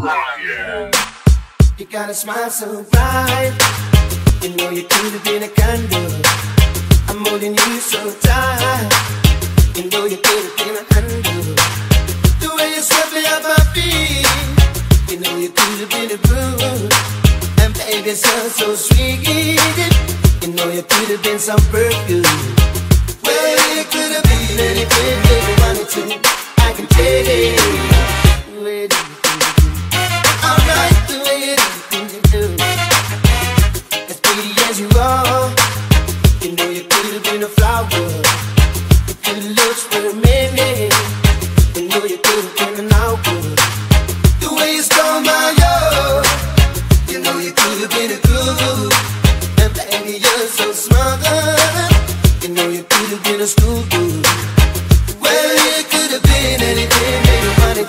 You got a smile so bright. You know you could have been a candle. I'm holding you so tight. You know you could have been a handle. The way you swept me off my feet. You know you could have been a groove. And baby, so so sweet. You know you could have been some perfume. Well, you could have been anything that you wanted to. I can tell you.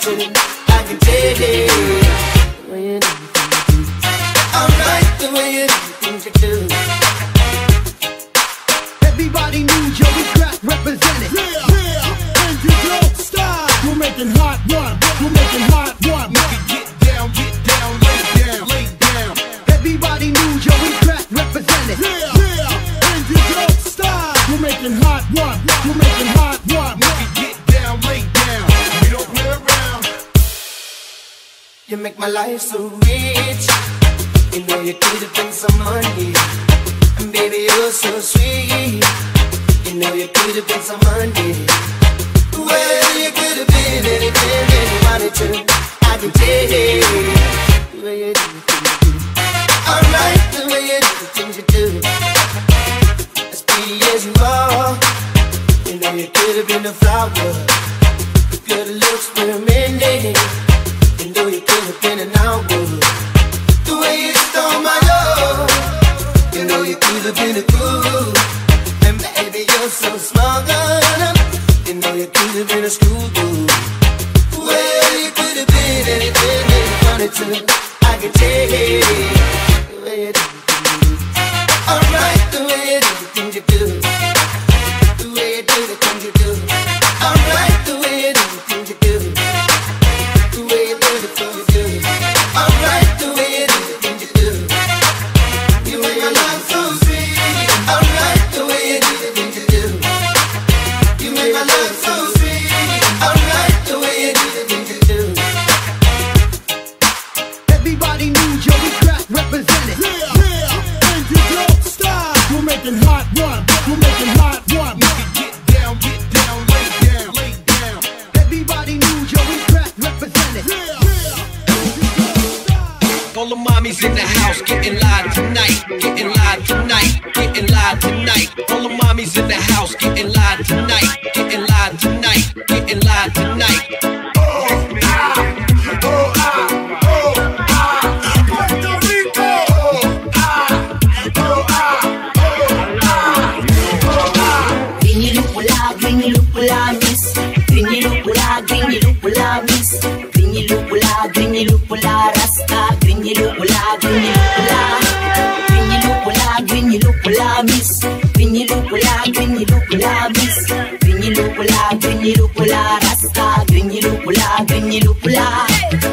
to the, I can take it. You make my life so rich. You know you could have been some money. And baby, you're so sweet. You know you could have been some money. Well, you could have been anything that you wanted to. I can you. The way you do the things you do. Alright, the way you do the things you do. As pretty as you are. You know you could have been a flower. Have looked for a minute. You know you could have been an hour. The way you stole my love. You know you could have been a groove. And baby, you're so smart. You know you could have been a schoolgirl. Well, you could have been anything you wanted to. I can tell you. Miss. Grinny lupula, grinny lupula, rasta. Grinny lupula, grinny lupula. Grinny lupula, grinny lupula, miss. Grinny lupula, grinny lupula, miss. Grinny lupula, grinny lupula, rasta. Grinny lupula, grinny lupula.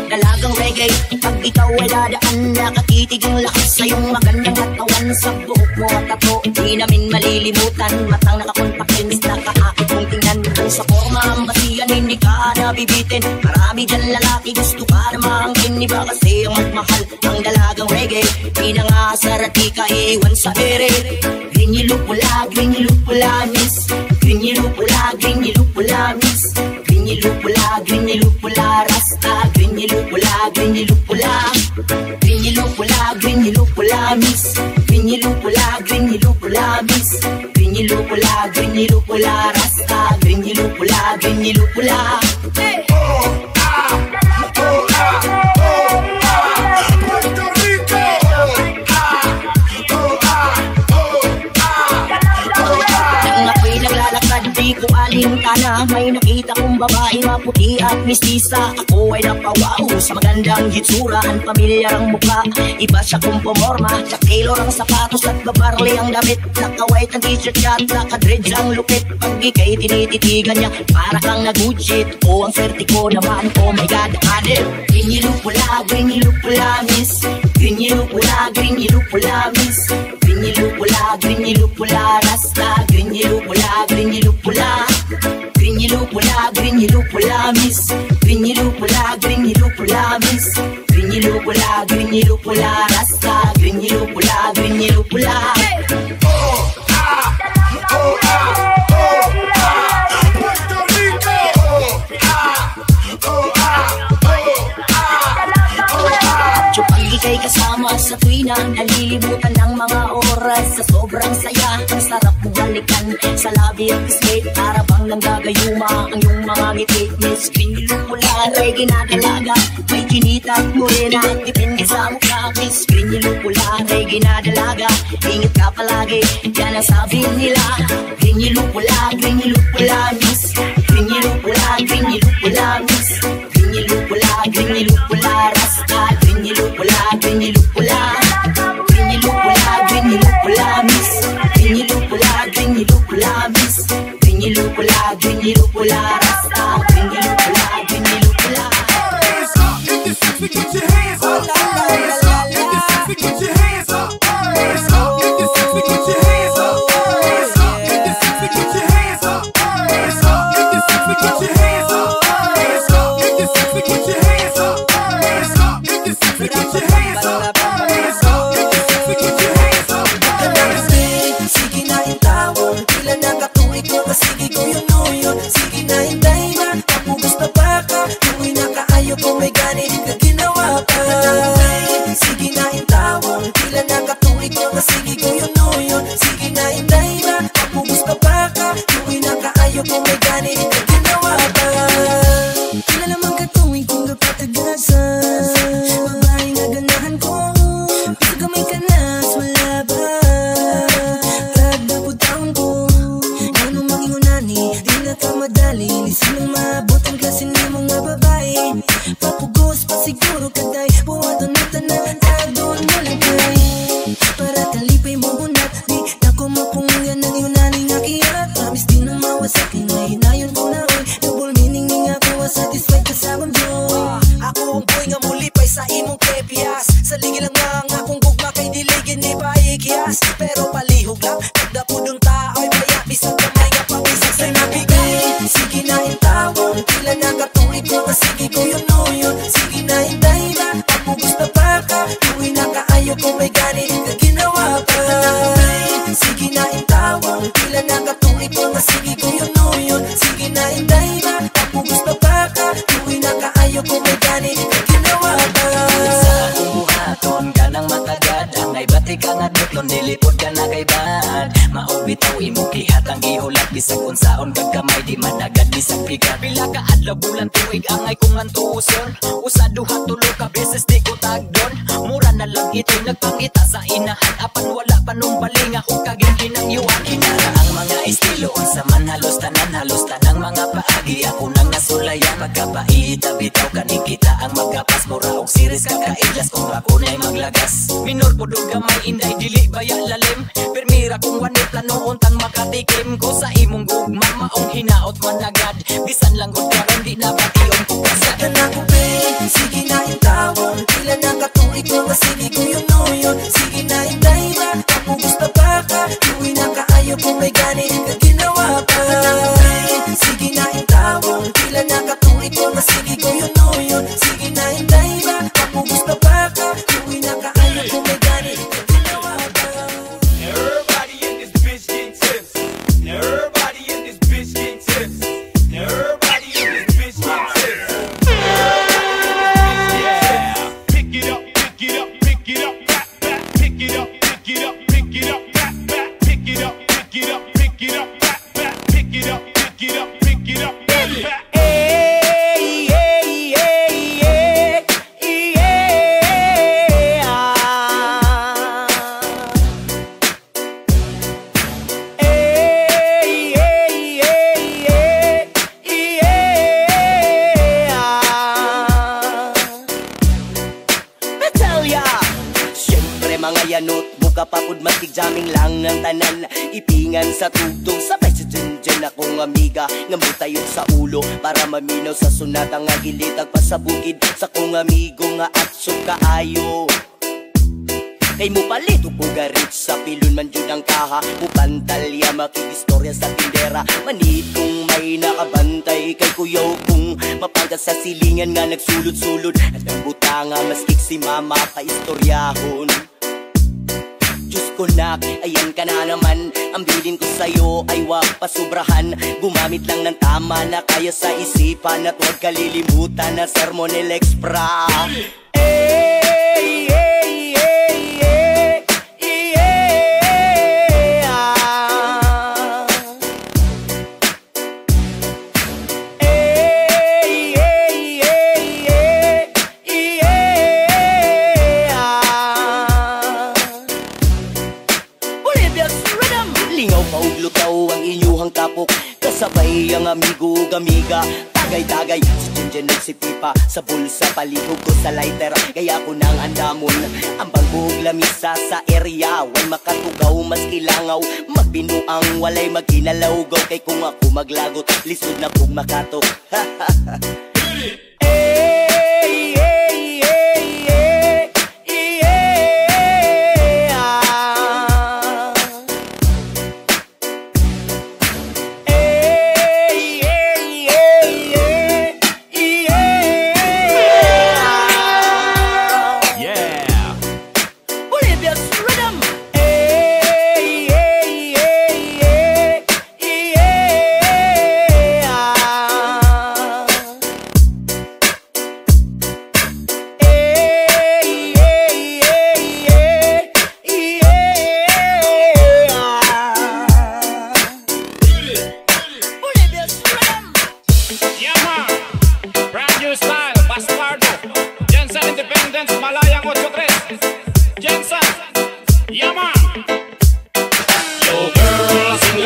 Dalagang reggae, pag ikaw ay dadaan Nakatitig ang lakas sa iyong magandang katawan Sa buhok mo at tato, di namin malilimutan Matang nakakontak lens, nakaakit mong tingnan Kung sa forma ang basihan, hindi ka nabibitin. Marami dyan lalaki, gusto ka na maangkin. Iba kasi ang magmahal, ang dalagang reggae. Di na nga asar at di ka iiwan sa ere. Gringy lupula, gringy lupula, miss Gringy lupula, gringy lupula, miss Gringy lupula, gringy lupula, rasta Gringy lupula, gringy lupula Gringy lupula, gringy lupula, miss Gringy lupula, gringy lupula, miss gringy lupula, rasta Gringy bring it hula. Hey. Oh, ah, oh, ah, oh, ah, Puerto Rico. Oh, ah, oh, ah, oh, ah, oh, ah. Kong babae maputi at mistisa. Ako ay napawaw sa magandang hitsura. Ang pamilyar ang mukha, iba siya kung pumorma. Sa tailor ang sapatos at babarli ang damit. Naka-white ang t-shirt niya at naka-dreads ang lupit. Pag ika'y tinititigan niya, para kang nag-Gucci O ang swerte ko naman, oh my God, adil Grinyilu lupula, grinny lupula, miss. Grinny lupula, grinny lupula, miss. Grinny lupula, grinny lupula, rasta. Grinny lupula, grinny lupula. Grinny lupula, grinny lupula, miss. Grinny lupula, grinny lupula, miss. Grinny lupula, grinny lupula, rasta. Grinny lupula, grinny lupula. Kapag ika'y kasama sa tuwina Nalilimutan ng mga oras Sa sobrang saya Ang sarap mong halikan Sa labi at pisngi Para bang nanggagayuma Ang iyong mga ngiti. Miss Pinilupula Ay ginadalaga May kinita at morena depende sa mukha. Miss Pinilupula Ay ginadalaga Ingat ka palagi Yan ang sabi nila. Pinilupula Pinilupula Miss. Pinilupula Pinilupula Miss. Pinilupula Pinilupula Rasta. Pinilupula Pinilupula Pinilupula Pinilupula Rasta Seguro que dei nga sige ko yun o yun Sige na tuig Angay kong antuson. Usa duha tulo ka beses di ko tagdon. Mura na lang ito'y nagpangita sa inahan. Apan wala pa nung balinga Kung kaging kinangyuan Kinara ang mga estilo Unsa man halos tanan Halos tanang mga paagi. Ako nang nasulayan Magkapaita bitaw kaning kita. Ang magapas Mura og siris kakaidlas Kung ako na'y maglagas Minor po gamay Inday dili baya lalim. Permira kung wani plano Untang makatikim ko. Sa imong gugma Maong hinaot managad Bisan lang gud karon di na bation ko kasad na ko be Sige na intawon Tila nakatuig ko nga sige ko yun o yun Sige na hintay na Ako gusto pa ka Tuwi na kaayo ko may gani ka ginawa pa Sige na intawon Tila nakatuig ko nga sige ko yun o yun Sige na hintay na Ako gusto pa ka Tuwi na kaayo ko may gani ka ginawa pa Everybody in this bitch get tips. Now everybody in this bitch get tips. Now everybody tanan Ipingan sa tugtog Sabay sa dyan dyan akong amiga. Ngamutayon sa ulo para maminaw sa sunada nga gilitag pa sa bukid Sa kong amigo nga aksyon kaayo Kay mo palit upugarit sa pilon man jud ang kaha. Mupantalya makikistorya sa tindera. Manit may nakabantay kay kuyaw kung Mapangkat sa silingan nga nagsulod-sulod At ang butanga maskik si mama kaistoryahon Diyos ko nak, ayan ka na naman. Ang bilin ko sa'yo ay wag pasubrahan. Gumamit lang ng tama na kaya sa isipan At huwag kalilimutan na sermonel expra Ey, amiga Tagay-tagay. Si Jinjen ug si Pipa Sa bulsa palihog ko sa lighter. Kaya ko nang andamon Ang bangbuog lamisa sa area. Way makatugaw mas kilangaw. Magbinuang walay maginalawgaw Kay kung ako maglagot Lisod na kong makatok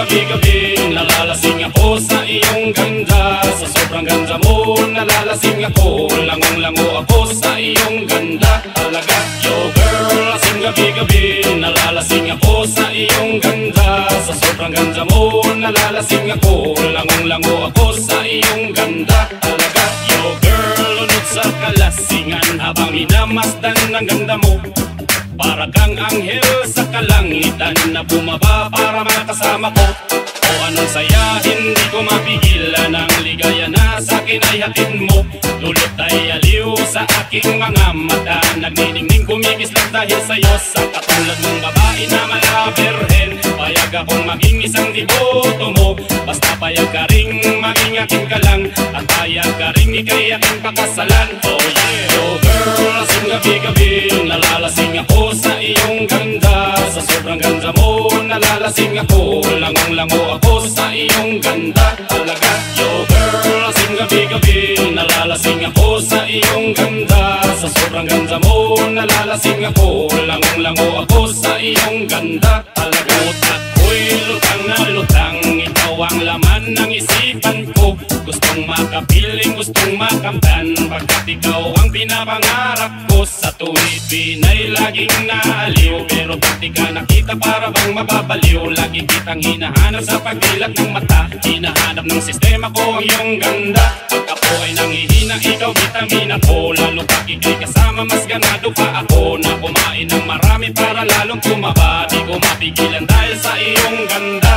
gabi-gabi. Nalalasing ako sa iyong ganda. Sa sobrang ganda mo, nalalasing ako. Langang-lango ako sa iyong ganda. Talaga. Yo, girl, lasing gabi-gabi. Nalalasing ako sa iyong ganda. Sa sobrang ganda mo, nalalasing ako. Langang-lango ako sa iyong ganda. Talaga. Yo, girl, lunod sa kalasingan. Habang minamasdan ng ganda mo. Para kang anghel sa kalangitan na bumaba para makasama ko. O anong saya, hindi ko mapigilan Ang ligaya na sa akin ay hatid mo. Lulot ay aliw sa aking mga mata. Nagniningning kumikislap dahil sa'yo Sa katulad mong babae na malaberhen Payag akong maging isang diboto mo. Basta payag ka ring maging aking ka lang At payag ka ring ikay aking pakasalan. Oh yeah, oh girl, lasing gabi-gabi Nalalasing ako Langang-lango ako sa iyong ganda. Talaga Yo girl Lasing gabi-gabi Nalalasing ako sa iyong ganda. Sa sobrang ganda mo Nalalasing ako Langang-lango ako sa iyong ganda. Talaga Utak ko'y lutang na lutang Ikaw ang laman ng isipan ko. Gustong makapiling, gustong makamtan Pagkat ikaw pinapangarap ko. Sa tuwid pinay laging naaliw Pero di ka nakita para bang mababaliw. Lagi kitang hinahanap sa pagdilat ng mata. Hinahanap ng sistema ko ang iyong ganda. Pag ako ay nangihina, ikaw vitamina ko. Lalo pag ikay kasama, mas ganado pa ako. Na kumain ng marami para lalong tumaba. Di ko mapigilan dahil sa iyong ganda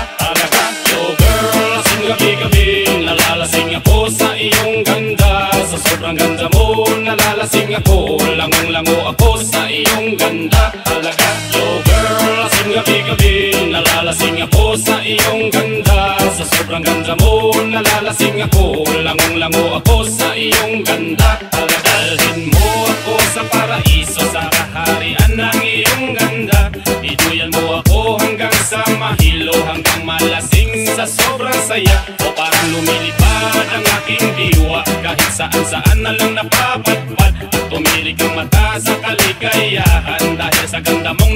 Nalalasing ako Langang-lango ako sa iyong ganda. Talaga Yo girl Lasing gabi-gabi Nalalasing ako sa iyong ganda. Sa sobrang ganda mo Nalalasing ako. Langang-lango ako sa iyong ganda. Talaga Dalhin mo ako sa paraiso Sa kaharian ng iyong ganda. Iduyan mo ako hanggang sa mahilo Hanggang malasing sa sobrang saya. O parang lumilipad ang aking diwa. Kahit saan saan na lang napapadpad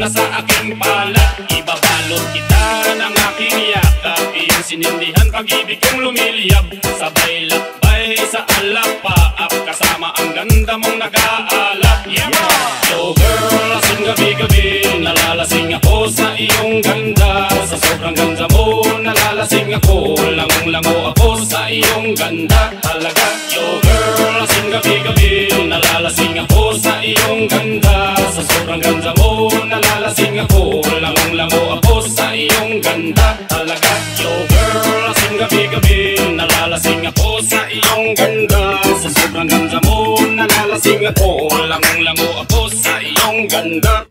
nasa aking pala. Ibabalot kita ng aking yakap Iyong sinindihan pag-ibig kong lumiliyab Sabay lakbay sa alapaap Kasama ang ganda mong nakaalat Yeah, Yo girl, lasing gabi-gabi Nalalasing ako sa iyong ganda. Sa sobrang ganda mo Nalalasing ako. Langong-lango ako sa iyong ganda. Talaga Yo Langong-lango